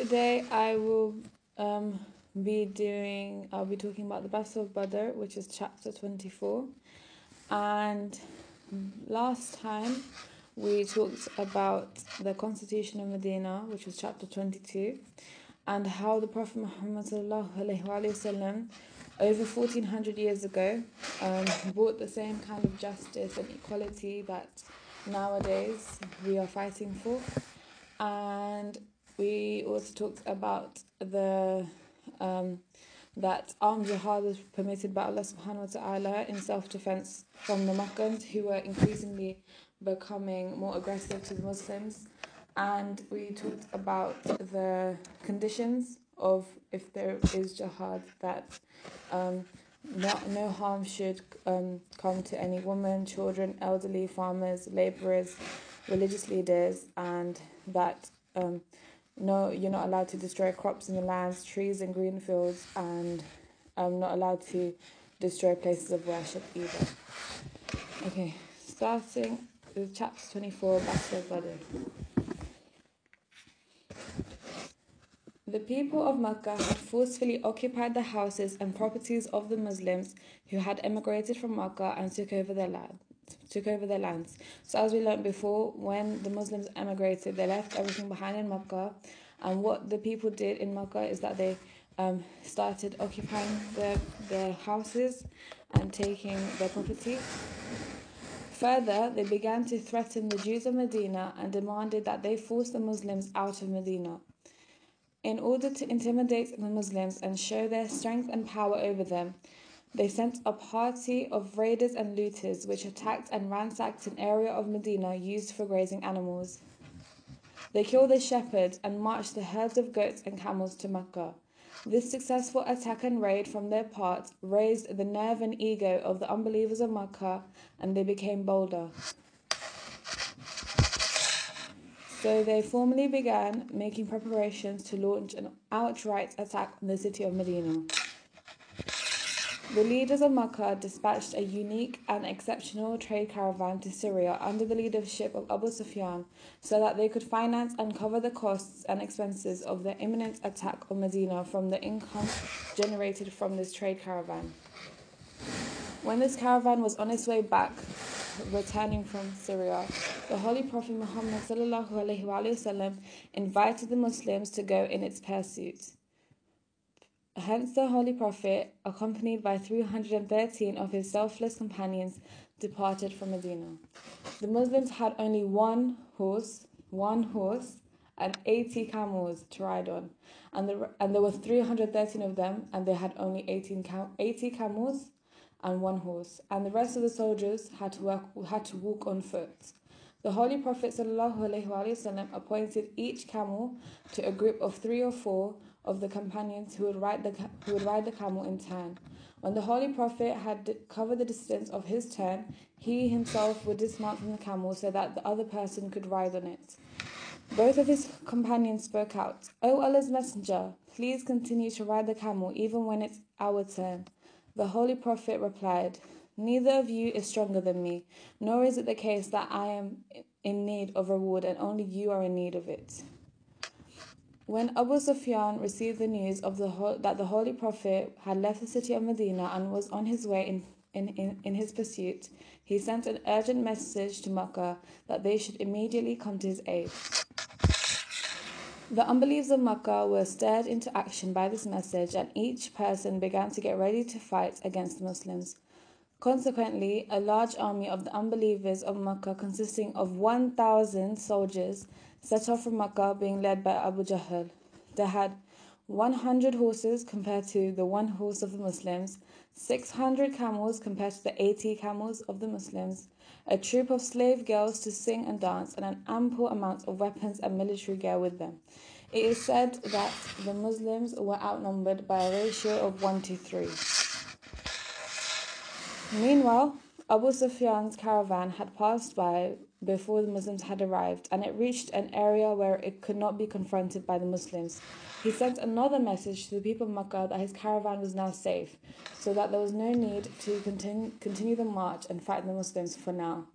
today I will um, be doing, I'll be talking about the Battle of Badr, which is chapter 24. And last time we talked about the constitution of Medina, which was chapter 22, and how the Prophet Muhammad over 1400 years ago um, brought the same kind of justice and equality that nowadays we are fighting for. And we also talked about the um, that armed jihad is permitted by Allah subhanahu wa ta'ala in self defense from the Makkans who were increasingly becoming more aggressive to the Muslims. And we talked about the conditions of if there is jihad that um, no, no harm should um, come to any woman, children, elderly, farmers, laborers, religious leaders, and that um, no, you're not allowed to destroy crops in the lands, trees and green fields, and I'm not allowed to destroy places of worship either. Okay, starting with chapter 24, Battle of Badr. The people of Mecca had forcefully occupied the houses and properties of the Muslims who had emigrated from Mecca and took over their land took over their lands. So as we learned before, when the Muslims emigrated, they left everything behind in Makkah. And what the people did in Makkah is that they um, started occupying their, their houses and taking their property. Further, they began to threaten the Jews of Medina and demanded that they force the Muslims out of Medina. In order to intimidate the Muslims and show their strength and power over them, they sent a party of raiders and looters which attacked and ransacked an area of Medina used for grazing animals. They killed the shepherds and marched the herds of goats and camels to Mecca. This successful attack and raid from their part raised the nerve and ego of the unbelievers of Mecca and they became bolder. So they formally began making preparations to launch an outright attack on the city of Medina. The leaders of Makkah dispatched a unique and exceptional trade caravan to Syria under the leadership of Abu Sufyan so that they could finance and cover the costs and expenses of the imminent attack on Medina from the income generated from this trade caravan. When this caravan was on its way back, returning from Syria, the Holy Prophet Muhammad invited the Muslims to go in its pursuit. Hence, the Holy Prophet, accompanied by 313 of his selfless companions, departed from Medina. The Muslims had only one horse, one horse, and 80 camels to ride on. And, the, and there were 313 of them, and they had only 18 cam- 80 camels and one horse. And the rest of the soldiers had to, work, had to walk on foot. The Holy Prophet ﷺ appointed each camel to a group of three or four of the companions who would ride the who would ride the camel in turn. When the Holy Prophet had covered the distance of his turn, he himself would dismount from the camel so that the other person could ride on it. Both of his companions spoke out, O Allah's Messenger, please continue to ride the camel even when it's our turn. The Holy Prophet replied, Neither of you is stronger than me, nor is it the case that I am in need of reward and only you are in need of it. When Abu Sufyan received the news of the that the Holy Prophet had left the city of Medina and was on his way in, in, in, in his pursuit, he sent an urgent message to Makkah that they should immediately come to his aid. The unbelievers of Makkah were stirred into action by this message, and each person began to get ready to fight against the Muslims. Consequently, a large army of the unbelievers of Makkah, consisting of 1,000 soldiers, set off from Makkah, being led by Abu Jahl. They had 100 horses compared to the one horse of the Muslims, 600 camels compared to the 80 camels of the Muslims, a troop of slave girls to sing and dance, and an ample amount of weapons and military gear with them. It is said that the Muslims were outnumbered by a ratio of 1 to 3. Meanwhile, Abu Sufyan's caravan had passed by before the Muslims had arrived, and it reached an area where it could not be confronted by the Muslims. He sent another message to the people of Makkah that his caravan was now safe, so that there was no need to continue, continue the march and fight the Muslims for now.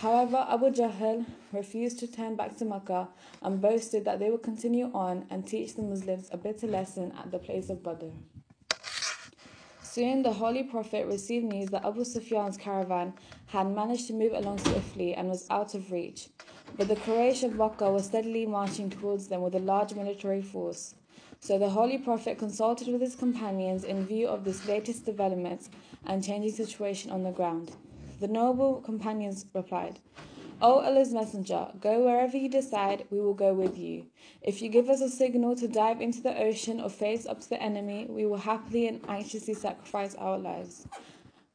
However, Abu Jahl refused to turn back to Makkah and boasted that they would continue on and teach the Muslims a bitter lesson at the place of Badr. Soon the Holy Prophet received news that Abu Sufyan's caravan had managed to move along swiftly and was out of reach, but the Quraysh of Makkah were steadily marching towards them with a large military force. So the Holy Prophet consulted with his companions in view of this latest development and changing situation on the ground. The noble companions replied, Oh, o Allah's Messenger, go wherever you decide, we will go with you. If you give us a signal to dive into the ocean or face up to the enemy, we will happily and anxiously sacrifice our lives.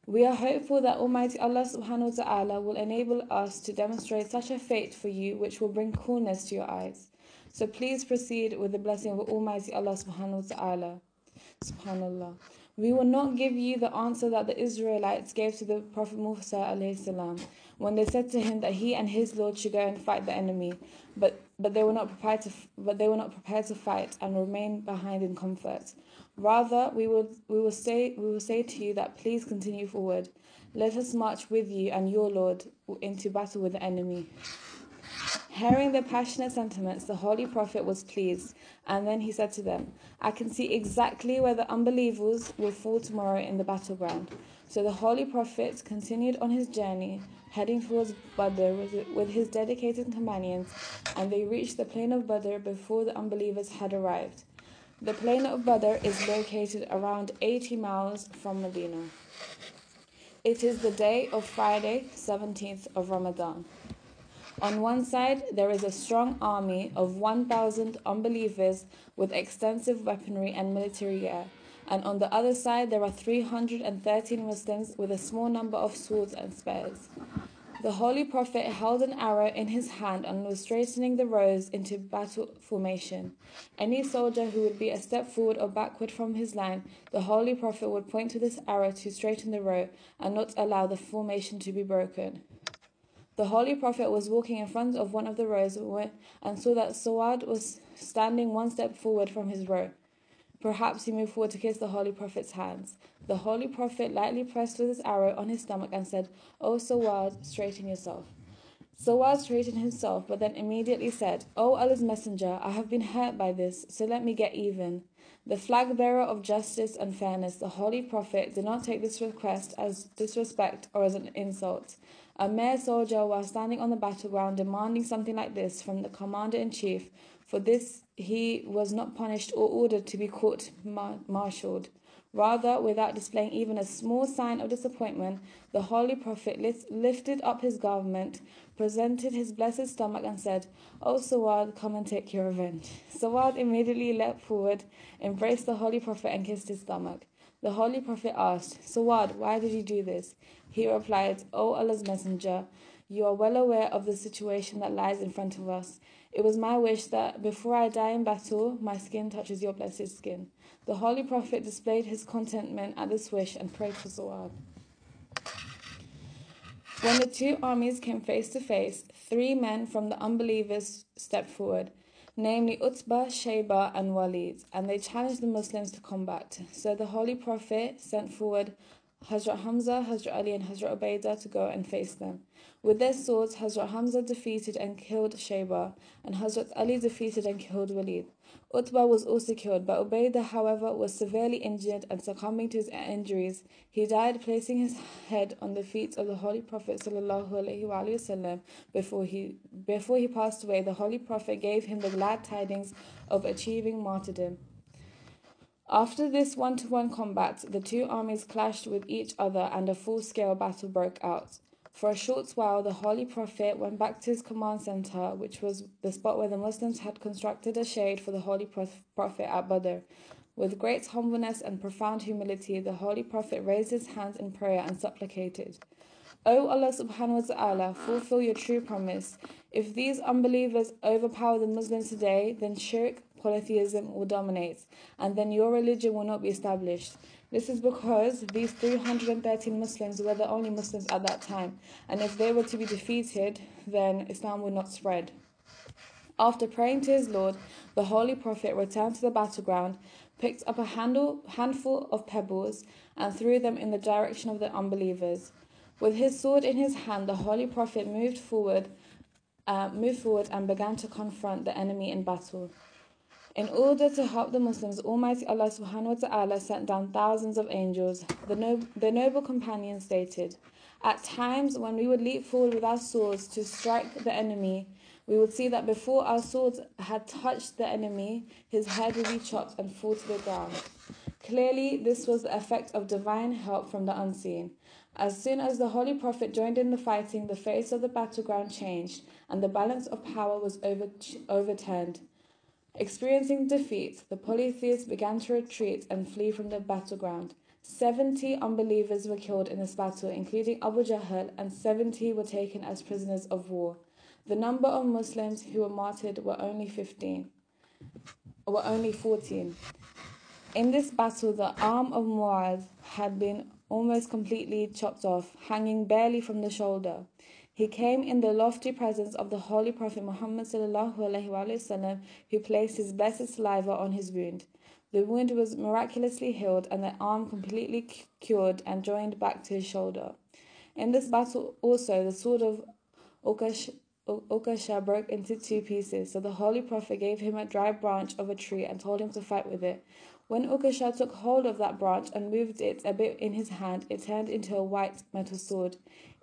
We are hopeful that Almighty Allah subhanahu wa ta'ala will enable us to demonstrate such a fate for you which will bring coolness to your eyes. So please proceed with the blessing of Almighty Allah subhanahu wa ta'ala. Subhanallah. We will not give you the answer that the Israelites gave to the Prophet Musa when they said to him that he and his Lord should go and fight the enemy, but but they were not prepared to but they were not prepared to fight and remain behind in comfort. Rather, we will we will say we will say to you that please continue forward. Let us march with you and your Lord into battle with the enemy. Hearing their passionate sentiments, the Holy Prophet was pleased, and then he said to them, I can see exactly where the unbelievers will fall tomorrow in the battleground. So the Holy Prophet continued on his journey, heading towards Badr with his dedicated companions, and they reached the plain of Badr before the unbelievers had arrived. The plain of Badr is located around 80 miles from Medina. It is the day of Friday, 17th of Ramadan. On one side, there is a strong army of 1,000 unbelievers with extensive weaponry and military gear, and on the other side, there are 313 Muslims with a small number of swords and spears. The Holy Prophet held an arrow in his hand and was straightening the rows into battle formation. Any soldier who would be a step forward or backward from his line, the Holy Prophet would point to this arrow to straighten the row and not allow the formation to be broken. The Holy Prophet was walking in front of one of the rows and saw that Sawad was standing one step forward from his row. Perhaps he moved forward to kiss the Holy Prophet's hands. The Holy Prophet lightly pressed with his arrow on his stomach and said, O Sawad, straighten yourself. Sawad straightened himself, but then immediately said, O Allah's Messenger, I have been hurt by this, so let me get even. The flag bearer of justice and fairness, the Holy Prophet, did not take this request as disrespect or as an insult. A mere soldier, while standing on the battleground, demanding something like this from the commander in chief, for this he was not punished or ordered to be court martialed. Rather, without displaying even a small sign of disappointment, the Holy Prophet lifted up his garment, presented his blessed stomach, and said, O Sawad, come and take your revenge. Sawad immediately leapt forward, embraced the Holy Prophet, and kissed his stomach. The Holy Prophet asked, Sawad, why did you do this? He replied, O Allah's Messenger, you are well aware of the situation that lies in front of us. It was my wish that before I die in battle, my skin touches your blessed skin. The Holy Prophet displayed his contentment at this wish and prayed for Sawad. When the two armies came face to face, three men from the unbelievers stepped forward namely Utbah, Shayba, and Walid, and they challenged the Muslims to combat. So the Holy Prophet sent forward Hazrat Hamza, Hazrat Ali, and Hazrat Ubaidah to go and face them. With their swords, Hazrat Hamza defeated and killed Shayba, and Hazrat Ali defeated and killed Walid. Utbah was also killed, but Ubaidah, however, was severely injured and succumbing to his injuries, he died placing his head on the feet of the Holy Prophet وسلم, before he before he passed away. The Holy Prophet gave him the glad tidings of achieving martyrdom. After this one to one combat, the two armies clashed with each other and a full scale battle broke out. For a short while, the Holy Prophet went back to his command center, which was the spot where the Muslims had constructed a shade for the Holy Prophet at Badr. With great humbleness and profound humility, the Holy Prophet raised his hands in prayer and supplicated. O Allah subhanahu wa ta'ala, fulfill your true promise. If these unbelievers overpower the Muslims today, then shirk, polytheism will dominate, and then your religion will not be established. This is because these 313 Muslims were the only Muslims at that time, and if they were to be defeated, then Islam would not spread. After praying to his Lord, the Holy Prophet returned to the battleground, picked up a handle, handful of pebbles, and threw them in the direction of the unbelievers. With his sword in his hand, the Holy Prophet moved forward, uh, moved forward and began to confront the enemy in battle. In order to help the Muslims, Almighty Allah subhanahu wa ta'ala sent down thousands of angels. The, no- the noble companion stated, At times when we would leap forward with our swords to strike the enemy, we would see that before our swords had touched the enemy, his head would be chopped and fall to the ground. Clearly, this was the effect of divine help from the unseen. As soon as the Holy Prophet joined in the fighting, the face of the battleground changed, and the balance of power was over- overturned. Experiencing defeat, the polytheists began to retreat and flee from the battleground. Seventy unbelievers were killed in this battle, including Abu Jahl, and seventy were taken as prisoners of war. The number of Muslims who were martyred were only fifteen, were only fourteen. In this battle, the arm of Muaz had been almost completely chopped off, hanging barely from the shoulder. He came in the lofty presence of the Holy Prophet Muhammad وسلم, who placed his blessed saliva on his wound. The wound was miraculously healed and the arm completely cured and joined back to his shoulder. In this battle also the sword of Ukasha broke into two pieces, so the holy prophet gave him a dry branch of a tree and told him to fight with it. When Ukasha took hold of that branch and moved it a bit in his hand, it turned into a white metal sword.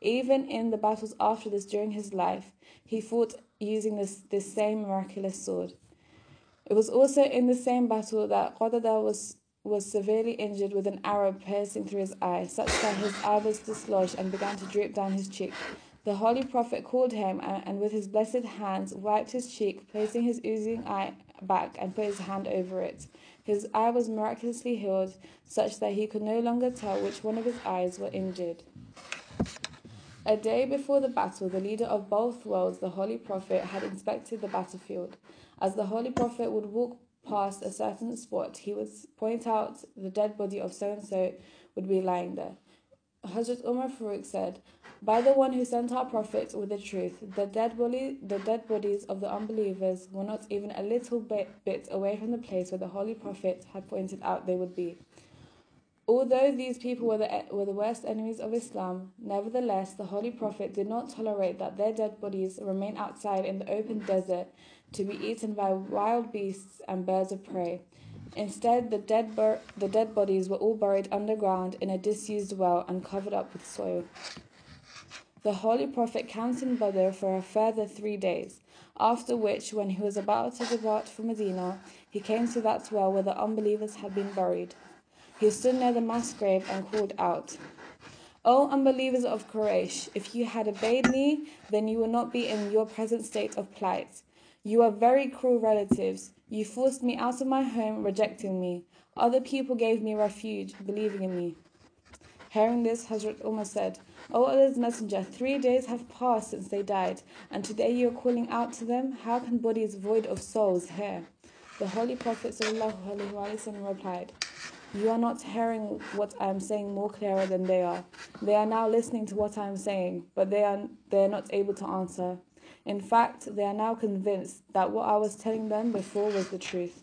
Even in the battles after this during his life, he fought using this, this same miraculous sword. It was also in the same battle that Qatada was, was severely injured with an arrow piercing through his eye, such that his eye was dislodged and began to drip down his cheek. The Holy Prophet called him and, and with his blessed hands wiped his cheek, placing his oozing eye back and put his hand over it. His eye was miraculously healed, such that he could no longer tell which one of his eyes were injured. A day before the battle, the leader of both worlds, the Holy Prophet, had inspected the battlefield. As the Holy Prophet would walk past a certain spot, he would point out the dead body of so and so would be lying there. Hazrat Umar Farooq said, By the one who sent our Prophet with the truth, the dead, body, the dead bodies of the unbelievers were not even a little bit, bit away from the place where the Holy Prophet had pointed out they would be. Although these people were the, were the worst enemies of Islam, nevertheless, the Holy Prophet did not tolerate that their dead bodies remain outside in the open desert to be eaten by wild beasts and birds of prey. Instead, the dead, bur- the dead bodies were all buried underground in a disused well and covered up with soil. The Holy Prophet camped in Badr for a further three days, after which, when he was about to depart for Medina, he came to that well where the unbelievers had been buried. He stood near the mass grave and called out, O unbelievers of Quraysh, if you had obeyed me, then you would not be in your present state of plight. You are very cruel relatives. You forced me out of my home, rejecting me. Other people gave me refuge, believing in me. Hearing this, Hazrat Umar said, O Allah's Messenger, three days have passed since they died, and today you are calling out to them. How can bodies void of souls hear? The Holy Prophet ﷺ replied, you are not hearing what I am saying more clearer than they are. They are now listening to what I am saying, but they are, they are not able to answer. In fact, they are now convinced that what I was telling them before was the truth.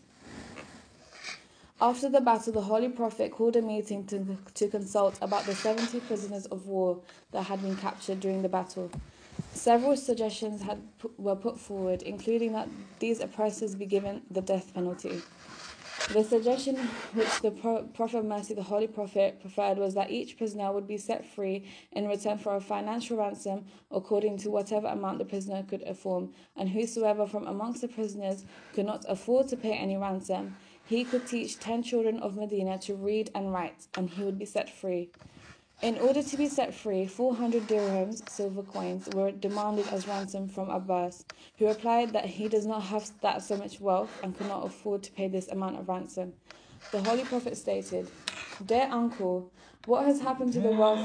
After the battle, the Holy Prophet called a meeting to, to consult about the 70 prisoners of war that had been captured during the battle. Several suggestions had, were put forward, including that these oppressors be given the death penalty. The suggestion which the Prophet of Mercy, the Holy Prophet, preferred was that each prisoner would be set free in return for a financial ransom according to whatever amount the prisoner could afford, and whosoever from amongst the prisoners could not afford to pay any ransom, he could teach ten children of Medina to read and write, and he would be set free. In order to be set free, 400 dirhams, silver coins, were demanded as ransom from Abbas, who replied that he does not have that so much wealth and could not afford to pay this amount of ransom. The Holy Prophet stated, Dear uncle, what has happened to the wealth?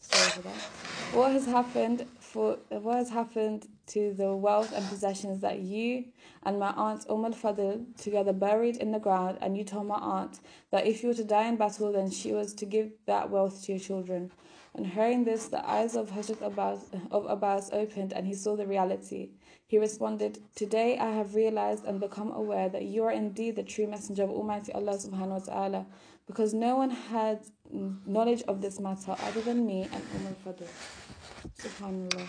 Sorry for that. What has happened for what has happened to the wealth and possessions that you and my aunt Umm al-Fadl together buried in the ground, and you told my aunt that if you were to die in battle, then she was to give that wealth to your children. On hearing this, the eyes of Hazrat Abbas, of Abbas opened, and he saw the reality. He responded, Today I have realized and become aware that you are indeed the true messenger of Almighty Allah subhanahu wa ta'ala, because no one had knowledge of this matter other than me and Umar Fadl. Subhanallah.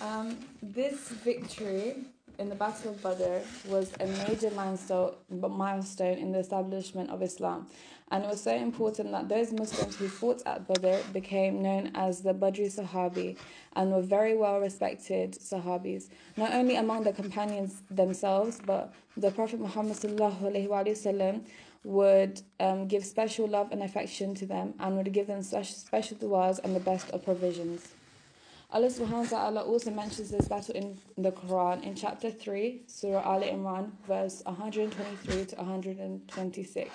Um, this victory in the Battle of Badr was a major milestone, milestone in the establishment of Islam. And it was so important that those Muslims who fought at Badr became known as the Badri Sahabi and were very well respected Sahabis, not only among the companions themselves, but the Prophet Muhammad would um, give special love and affection to them and would give them special, special du'as and the best of provisions. Allah subhanahu wa ta'ala also mentions this battle in the Quran in chapter 3, Surah Al Imran, verse 123 to 126.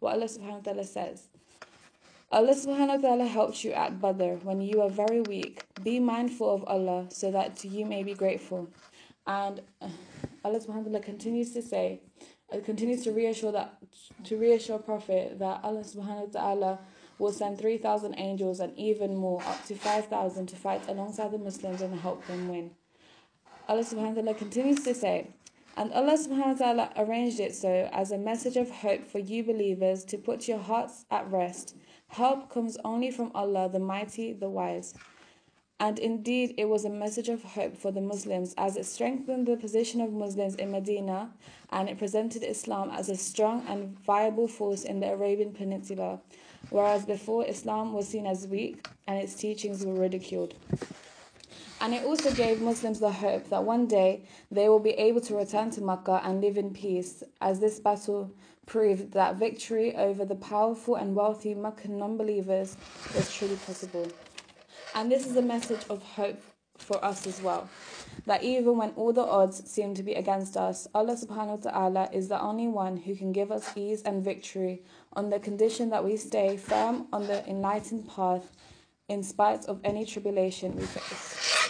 What Allah subhanahu wa ta'ala says. Allah subhanahu wa ta'ala helped you at Badr when you were very weak. Be mindful of Allah so that you may be grateful. And uh, Allah subhanahu wa ta'ala continues to say, uh, continues to reassure that to reassure Prophet that Allah subhanahu wa ta'ala will send 3,000 angels and even more, up to 5,000, to fight alongside the Muslims and help them win. Allah subhanahu wa ta'ala continues to say, and Allah subhanahu wa ta'ala arranged it so as a message of hope for you believers to put your hearts at rest. Help comes only from Allah, the mighty, the wise. And indeed, it was a message of hope for the Muslims as it strengthened the position of Muslims in Medina and it presented Islam as a strong and viable force in the Arabian Peninsula whereas before Islam was seen as weak and its teachings were ridiculed. And it also gave Muslims the hope that one day they will be able to return to Makkah and live in peace, as this battle proved that victory over the powerful and wealthy Meccan non believers was truly possible. And this is a message of hope for us as well. That even when all the odds seem to be against us, Allah subhanahu wa ta'ala is the only one who can give us ease and victory on the condition that we stay firm on the enlightened path in spite of any tribulation we face.